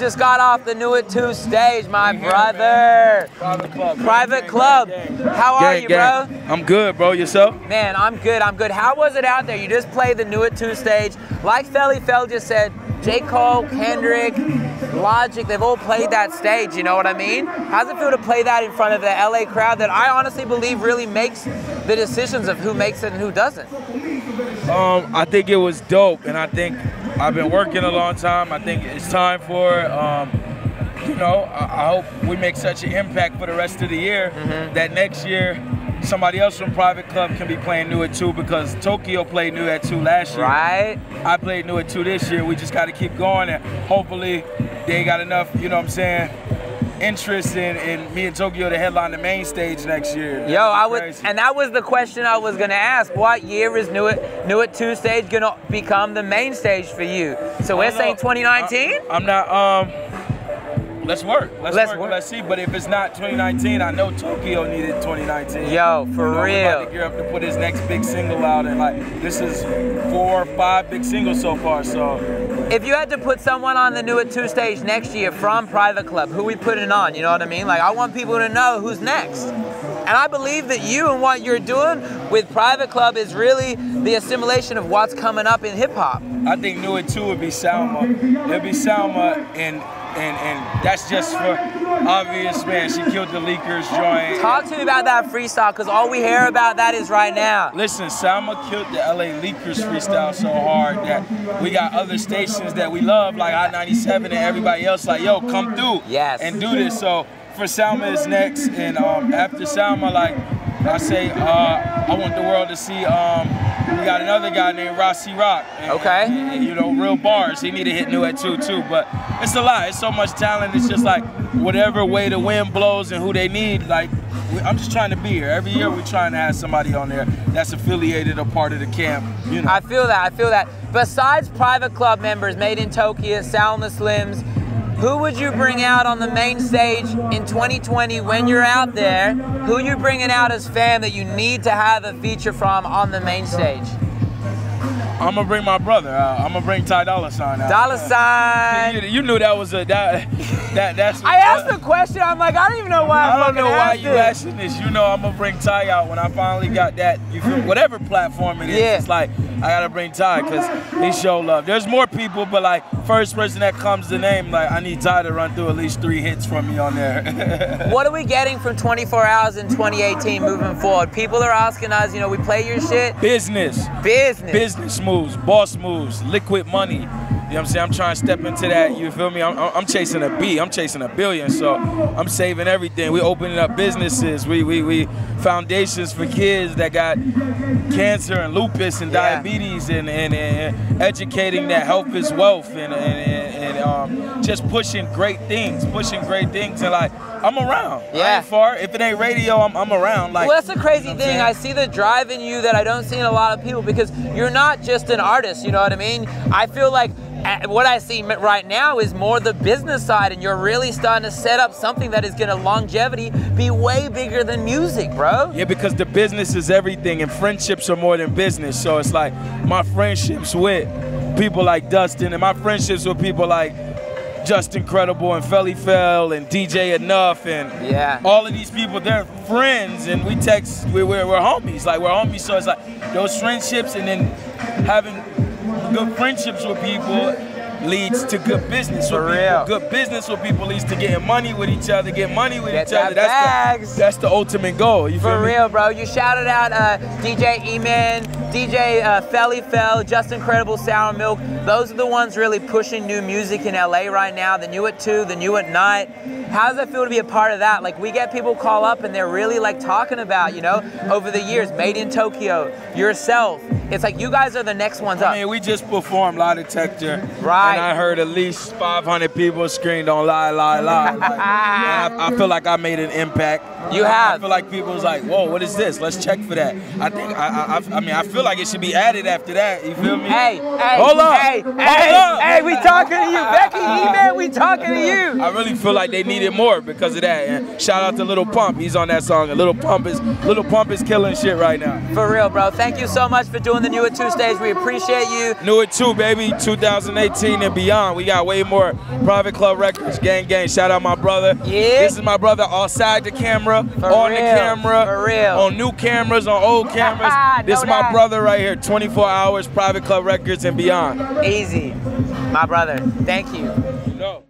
just got off the New at 2 stage, my brother. Private club. Private club. How are you, bro? I'm good, bro. Yourself? Man, I'm good. I'm good. How was it out there? You just played the New at 2 stage. Like Felli Fel just said, J. Cole, Kendrick, Logic, they've all played that stage, you know what I mean? How's it feel to play that in front of the LA crowd that I honestly believe really makes the decisions of who makes it and who doesn't? Um, I think it was dope, and I think I've been working a long time. I think it's time for it. Um, you know, I, I, hope we make such an impact for the rest of the year mm-hmm. that next year somebody else from Private Club can be playing New at 2 because Tokyo played New at 2 last year. Right. I played New at 2 this year. We just got to keep going and hopefully they got enough, you know what I'm saying, interest in, in me and Tokyo to headline the main stage next year. Yo, I would, and that was the question I was gonna ask. What year is New at New at Two stage gonna become the main stage for you? So we're saying 2019. I'm not. Um, Let's work. Let's, Let's work. work. Let's see. But if it's not 2019, I know Tokyo needed 2019. Yo, for you know, real. About to gear up to put his next big single out, and like this is four or five big singles so far. So. If you had to put someone on the New at Two stage next year from Private Club, who we putting on? You know what I mean? Like I want people to know who's next. And I believe that you and what you're doing with Private Club is really the assimilation of what's coming up in hip hop. I think New at Two would be Salma. It'd be Salma and and and that's just for obvious man. She killed the leakers joint. Talk to me about that freestyle, because all we hear about that is right now. Listen, Salma killed the LA leakers freestyle so hard that we got other stations that we love, like I-97 and everybody else, like yo, come through yes. and do this. So for Salma is next, and um, after Salma, like I say, uh, I want the world to see. Um, we got another guy named Rossi Rock. And, okay. And, you know, real bars. He need to hit new at two too. But it's a lot. It's so much talent. It's just like whatever way the wind blows and who they need. Like I'm just trying to be here. Every year we're trying to have somebody on there that's affiliated or part of the camp. You know. I feel that. I feel that. Besides private club members, MadeinTyo, Sound the Slims, who would you bring out on the main stage in 2020 when you're out there? Who you bringing out as fan that you need to have a feature from on the main stage? I'm gonna bring my brother. Uh, I'm gonna bring Ty Dolla Sign out. Dolla Sign. You, you, knew that was a that that that's. I asked the question. I'm like, I don't even know why. I don't know why you it. asking this. You know, I'm gonna bring Ty out when I finally got that. You feel whatever platform it is. Yeah. It's like I gotta bring Ty because he show love. There's more people, but like first person that comes to name, like I need Ty to run through at least three hits from me on there. what are we getting from 24 hours in 2018 moving forward? People are asking us, you know, we play your shit. Business. Business. Business moves, boss moves, liquid money. You know what I'm saying? I'm trying to step into that. You feel me? I'm, I'm chasing a B. I'm chasing a billion. So I'm saving everything. We opening up businesses. We we we foundations for kids that got cancer and lupus and Yeah. diabetes and, and, and educating that health is wealth and and, and, and um, just pushing great things, pushing great things and like I'm around. Yeah. far. If it ain't radio, I'm, I'm around. Like well, that's the crazy you know thing. I see the drive in you that I don't see in a lot of people because you're not just an artist. You know what I mean? I feel like what I see right now is more the business side, and you're really starting to set up something that is going to longevity be way bigger than music, bro. Yeah, because the business is everything, and friendships are more than business. So it's like my friendships with people like Dustin, and my friendships with people like Justin Credible and Felli Fel and DJ Enough, and Yeah. all of these people, they're friends, and we text, we're, we're, we're homies. Like we're homies, so it's like those friendships, and then having good friendships with people leads to good business For with real. people. Good business with people leads to getting money with each other, get money with Get each other. that That's bags. the, that's the ultimate goal. You feel For me? real, bro. You shouted out uh, DJ E-Man, DJ uh, Felli Fel, Justin Incredible Sour Milk. Those are the ones really pushing new music in LA right now. The new at two, the new at night. How does it feel to be a part of that? Like we get people call up and they're really like talking about, you know, over the years, MadeinTyo, yourself. It's like you guys are the next ones up. I mean, we just performed Lie Detector. Right. And I heard at least 500 people screamed on Lie, Lie, Lie. Like, I, I feel like I made an impact. You have. I feel like people was like, whoa, what is this? Let's check for that. I think, I, I, I- mean, I feel feel like it should be added after that. You feel me? Hey, hey, Hold up. hey, Hold hey, up. hey, we talking to you, Becky E-Man, we talking to you. I really feel like they needed more because of that. And shout out to Lil Pump. He's on that song. And Lil Pump is Lil Pump is killing shit right now. For real, bro. Thank you so much for doing the New at Two stage. We appreciate you. New at Two, baby. 2018 and beyond. We got way more private club records. Gang, gang. Shout out my brother. Yeah. This is my brother outside the camera, For on the camera, For real. on new cameras, on old cameras. this Know is my that. brother right here. 24 hours, private club records and beyond. Easy. My brother. Thank you. No.